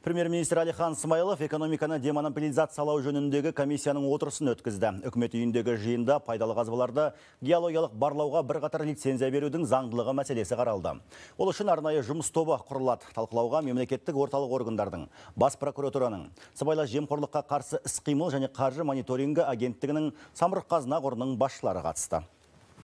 Премьер-министр Алихан Смайлов экономиканы демонополизациялау жөніндегі комиссияның отырысын өткізді. Үкімет үйіндегі жиында пайдалы қазбаларды геологиялық барлауға бірқатар лицензия берудің заңдылығы мәселесі қаралды. Ол үшін арнайы жұмыс тобы құрылады. Талқылауға мемлекеттік орталық органдардың, бас прокуратураның, сыбайлас жемқорлыққа қарсы іс-қимыл және қаржы мониторингі агенттігінің самұрық қазына қорының басшылары қатысты.